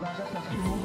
Braga Tattoo.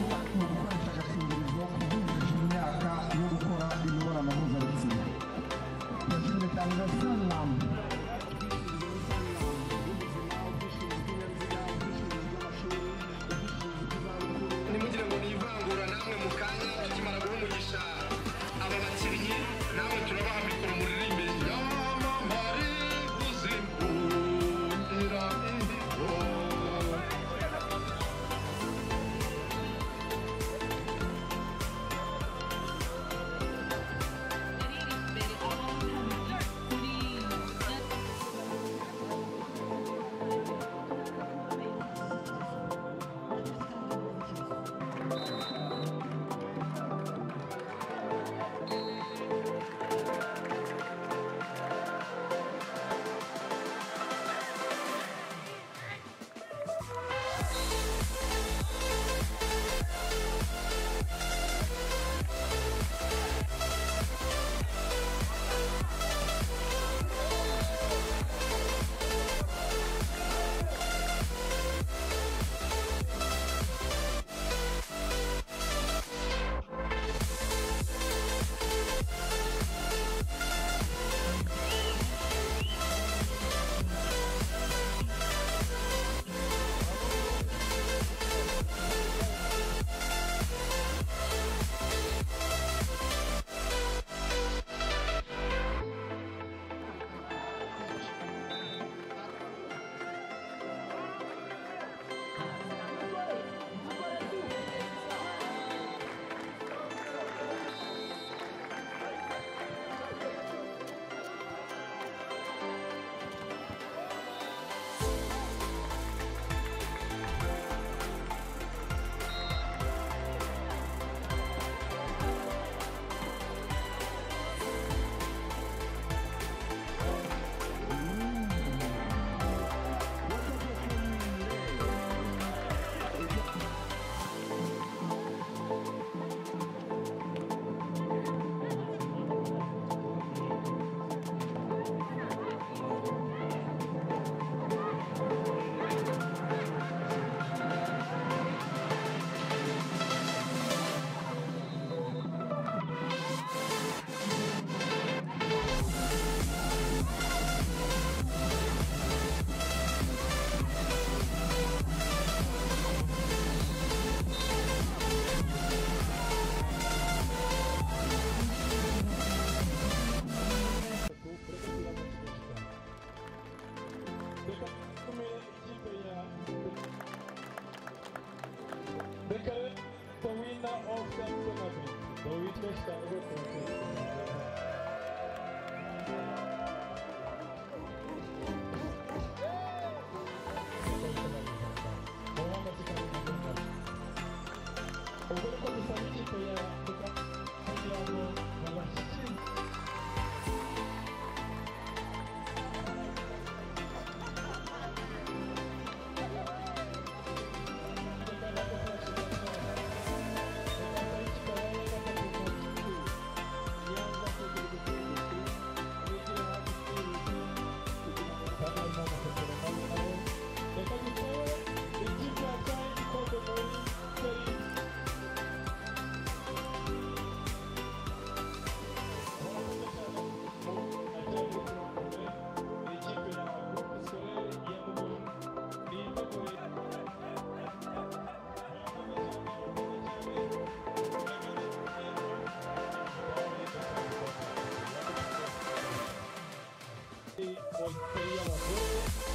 The current the winner of the tournament, Dovito Stanogo Ogorokon Samichi とや、こちらの7 hoy queríamos ver.